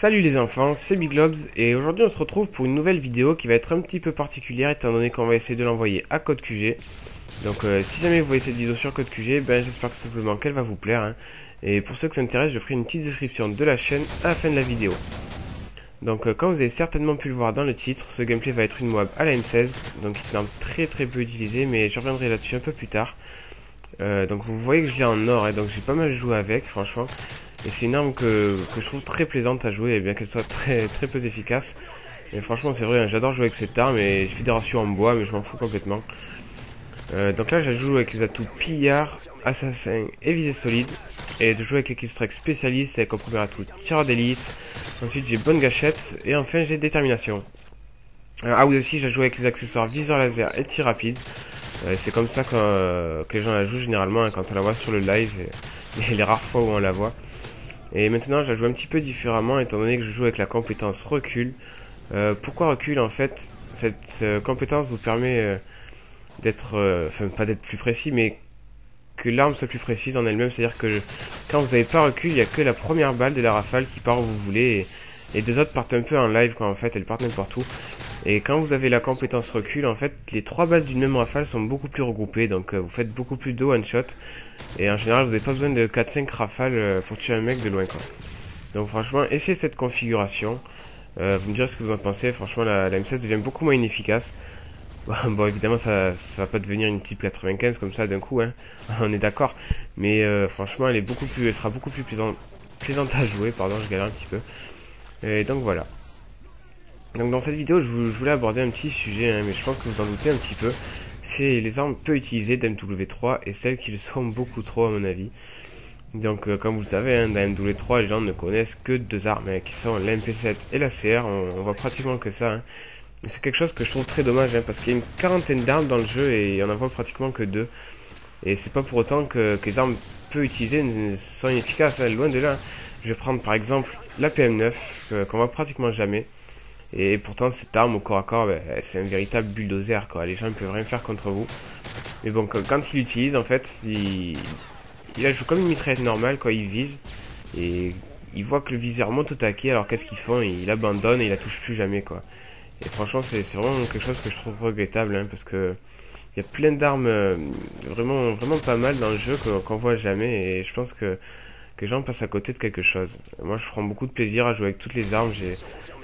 Salut les enfants, c'est Big Globs et aujourd'hui on se retrouve pour une nouvelle vidéo qui va être un petit peu particulière étant donné qu'on va essayer de l'envoyer à Code QG. Donc euh, si jamais vous voyez cette vidéo sur Code QG, ben j'espère tout simplement qu'elle va vous plaire. hein. Et pour ceux que ça intéresse, je ferai une petite description de la chaîne à la fin de la vidéo. Donc euh, comme vous avez certainement pu le voir dans le titre, ce gameplay va être une mob à la M16, donc une arme très très peu utilisée, mais je reviendrai là-dessus un peu plus tard. Euh, donc vous voyez que je l'ai en or, et donc j'ai pas mal joué avec, franchement. Et c'est une arme que, que je trouve très plaisante à jouer, et bien qu'elle soit très, très peu efficace. Et franchement, c'est vrai, hein, j'adore jouer avec cette arme, et je fais des ratios en bois, mais je m'en fous complètement. Euh, donc là, je joue avec les atouts pillard, assassin et visée solide. Et de jouer avec les killstrike spécialiste, avec en premier atout tireur d'élite. Ensuite, j'ai bonne gâchette, et enfin, j'ai détermination. Euh, ah oui, aussi, j'ai avec les accessoires viseur laser et tir rapide. Euh, c'est comme ça que, euh, que les gens la jouent généralement hein, quand on la voit sur le live, et les rares fois où on la voit. Et maintenant, je la joue un petit peu différemment, étant donné que je joue avec la compétence recul. Euh, pourquoi recul En fait, cette compétence vous permet euh, d'être, euh, enfin pas d'être plus précis, mais que l'arme soit plus précise en elle-même. C'est-à-dire que quand vous n'avez pas recul, il n'y a que la première balle de la rafale qui part où vous voulez, et, et deux autres partent un peu en live, quoi, en fait, elles partent n'importe où. Et quand vous avez la compétence recul, en fait, les trois balles d'une même rafale sont beaucoup plus regroupées, donc euh, vous faites beaucoup plus de one-shot. Et en général, vous n'avez pas besoin de 4-5 rafales euh, pour tuer un mec de loin, quoi. Donc franchement, essayez cette configuration. Euh, vous me direz ce que vous en pensez. Franchement, la, la M16 devient beaucoup moins inefficace. Bon, bon, évidemment, ça, ça va pas devenir une type 95 comme ça d'un coup, hein. On est d'accord. Mais euh, franchement, elle est beaucoup plus, elle sera beaucoup plus plaisante, plaisante à jouer. Pardon, je galère un petit peu. Et donc voilà. Donc dans cette vidéo, je, voulais aborder un petit sujet, hein, mais je pense que vous en doutez un petit peu. C'est les armes peu utilisées d'MW3 et celles qui le sont beaucoup trop à mon avis. Donc euh, comme vous le savez, hein, dans MW3, les gens ne connaissent que deux armes, hein, qui sont la MP7 et la CR. On, voit pratiquement que ça. hein. C'est quelque chose que je trouve très dommage, parce qu'il y a une quarantaine d'armes dans le jeu et on en voit pratiquement que deux. Et c'est pas pour autant que, les armes peu utilisées sont inefficaces, loin de là. Je vais prendre par exemple la PM9, euh, qu'on voit pratiquement jamais. Et pourtant, cette arme au corps à corps, ben, c'est un véritable bulldozer, quoi. Les gens ne peuvent rien faire contre vous. Mais bon, quand, il l'utilise, en fait, il, il joue comme une mitraillette normale, quoi. Il vise. Et il voit que le viseur monte au taquet, alors qu'est-ce qu'ils font? Il abandonne et il la touche plus jamais, quoi. Et franchement, c'est vraiment quelque chose que je trouve regrettable, hein, parce que il y a plein d'armes euh, vraiment, vraiment pas mal dans le jeu qu'on voit jamais. Et je pense que, que les gens passent à côté de quelque chose. Moi, je prends beaucoup de plaisir à jouer avec toutes les armes.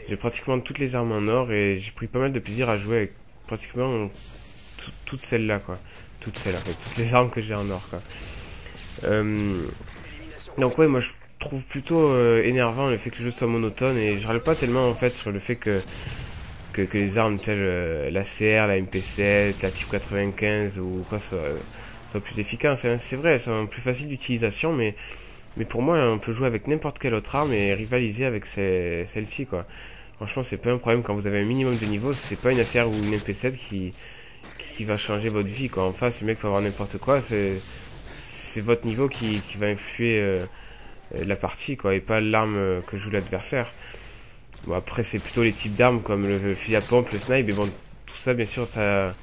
J'ai pratiquement toutes les armes en or et j'ai pris pas mal de plaisir à jouer avec pratiquement tout- toutes celles-là, quoi. Toutes celles, en fait. Toutes les armes que j'ai en or, quoi. Euh, donc ouais, moi je trouve plutôt euh, énervant le fait que le jeu soit monotone et je râle pas tellement en fait sur le fait que que, les armes telles euh, la CR, la MP7, la Type 95 ou quoi soient, soient plus efficaces. hein. C'est vrai, elles sont plus faciles d'utilisation, mais mais pour moi on peut jouer avec n'importe quelle autre arme et rivaliser avec celle-ci quoi. Franchement, c'est pas un problème quand vous avez un minimum de niveau. C'est pas une ACR ou une MP7 qui, qui va changer votre vie. Quoi. En face, le mec peut avoir n'importe quoi. C'est, votre niveau qui, qui va influer euh, la partie, quoi, et pas l'arme que joue l'adversaire. Bon, après, c'est plutôt les types d'armes comme le fusil à pompe, le snipe. Mais bon, tout ça, bien sûr, ça a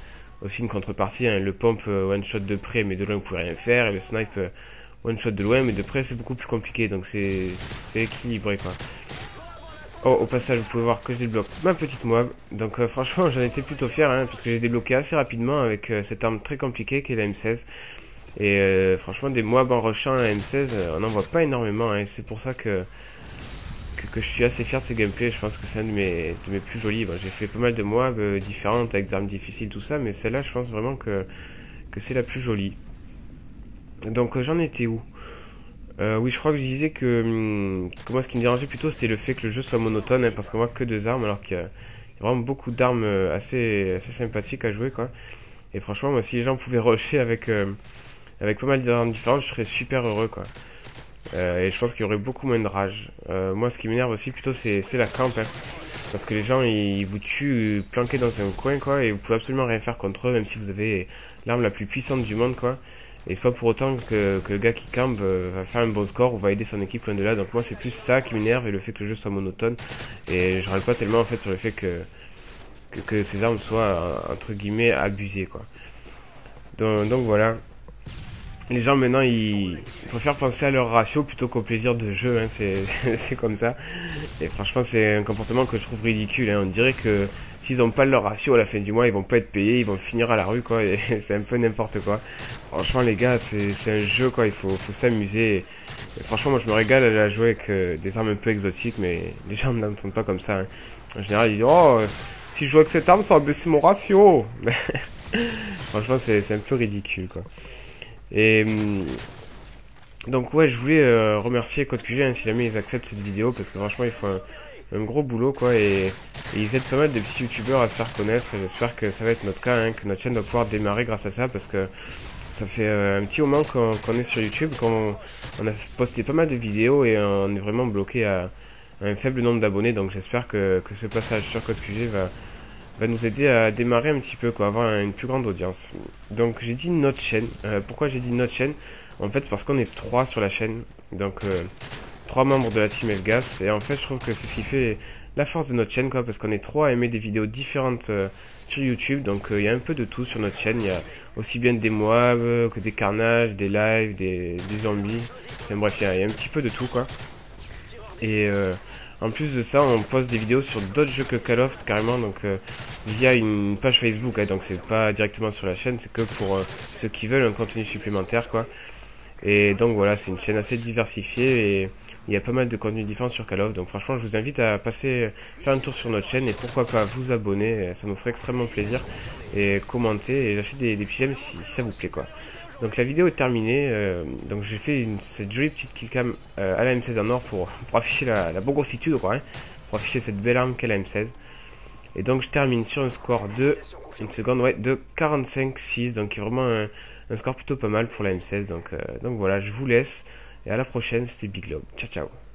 aussi une contrepartie. hein. Le pompe euh, one shot de près, mais de loin, vous pouvez rien faire. Et le snipe euh, one shot de loin, mais de près, c'est beaucoup plus compliqué. Donc, c'est, équilibré, quoi. Oh, au passage, vous pouvez voir que je débloque ma petite moab. Donc, euh, franchement, j'en étais plutôt fier, hein, parce que j'ai débloqué assez rapidement avec euh, cette arme très compliquée qui est la M16. Et euh, franchement, des moabs en rushant la M16, euh, on n'en voit pas énormément. hein, et c'est pour ça que, que, je suis assez fier de ce gameplay. Je pense que c'est un de mes, de mes plus jolis. J'ai fait pas mal de moabs différentes avec des armes difficiles, tout ça, mais celle-là, je pense vraiment que, que c'est la plus jolie. Donc, euh, j'en étais où? Euh, oui, je crois que je disais que, hum, que moi, ce qui me dérangeait plutôt, c'était le fait que le jeu soit monotone, hein, parce qu'on voit que deux armes, alors qu'il y a, vraiment beaucoup d'armes euh, assez, assez sympathiques à jouer, quoi. Et franchement, moi, si les gens pouvaient rusher avec, avec pas mal d'armes différentes, je serais super heureux, quoi. Et je pense qu'il y aurait beaucoup moins de rage. Moi, ce qui m'énerve aussi, plutôt, c'est la camp, hein. Parce que les gens, ils vous tuent planqués dans un coin, quoi, et vous pouvez absolument rien faire contre eux, même si vous avez l'arme la plus puissante du monde, quoi. Et c'est pas pour autant que, le gars qui campe euh, va faire un bon score ou va aider son équipe loin de là. Donc moi c'est plus ça qui m'énerve et le fait que le jeu soit monotone. Et je râle pas tellement en fait sur le fait que, que, ces armes soient entre guillemets abusées quoi. Donc, donc voilà. Les gens maintenant ils, préfèrent penser à leur ratio plutôt qu'au plaisir de jeu, hein, c'est comme ça. Et franchement c'est un comportement que je trouve ridicule. Hein. On dirait que s'ils n'ont pas leur ratio à la fin du mois, ils vont pas être payés, ils vont finir à la rue quoi. C'est un peu n'importe quoi. Franchement les gars, c'est un jeu quoi, il faut, faut s'amuser. Franchement moi je me régale à jouer avec euh, des armes un peu exotiques, mais les gens ne l'entendent pas comme ça. Hein. En général ils disent oh si je joue avec cette arme ça va baisser mon ratio. Franchement c'est un peu ridicule quoi. Et hum, donc ouais, je voulais euh, remercier CodeQG hein, si jamais ils acceptent cette vidéo parce que franchement ils font un, gros boulot quoi et, ils aident pas mal de petits youtubeurs à se faire connaître. J'espère que ça va être notre cas, hein, que notre chaîne va pouvoir démarrer grâce à ça parce que ça fait euh, un petit moment qu'on est sur YouTube, qu'on on a posté pas mal de vidéos et on est vraiment bloqué à, un faible nombre d'abonnés. Donc j'espère que, que ce passage sur CodeQG va va nous aider à démarrer un petit peu, quoi, avoir une plus grande audience. Donc j'ai dit notre chaîne. Euh, pourquoi j'ai dit notre chaîne? En fait, parce qu'on est trois sur la chaîne. Donc euh, trois membres de la team Elgas. Et en fait, je trouve que c'est ce qui fait la force de notre chaîne, quoi, parce qu'on est trois à aimer des vidéos différentes euh, sur YouTube. Donc il y a un peu de tout sur notre chaîne. Il y a aussi bien des moabs que des carnages, des lives, des, zombies. bref, il y, a, un petit peu de tout, quoi. Et en plus de ça, on poste des vidéos sur d'autres jeux que Call of carrément, donc euh, via une page Facebook. Hein, donc c'est pas directement sur la chaîne, c'est que pour euh, ceux qui veulent un contenu supplémentaire, quoi. Et donc voilà, c'est une chaîne assez diversifiée et il y a pas mal de contenus différents sur Call of. Donc franchement, je vous invite à passer, faire un tour sur notre chaîne et pourquoi pas vous abonner, ça nous ferait extrêmement plaisir. Et commenter et lâcher des, j'aime si, si ça vous plaît, quoi. Donc la vidéo est terminée. Euh, donc j'ai fait une, cette jolie petite killcam euh, à la M16 en or pour, pour afficher la, la grossitude, quoi, hein, pour afficher cette belle arme qu'est la M16. Et donc je termine sur un score de une seconde, ouais, de 45-6, donc vraiment un, score plutôt pas mal pour la M16. Donc, euh, donc voilà, je vous laisse et à la prochaine. C'était Big Lob. Ciao ciao.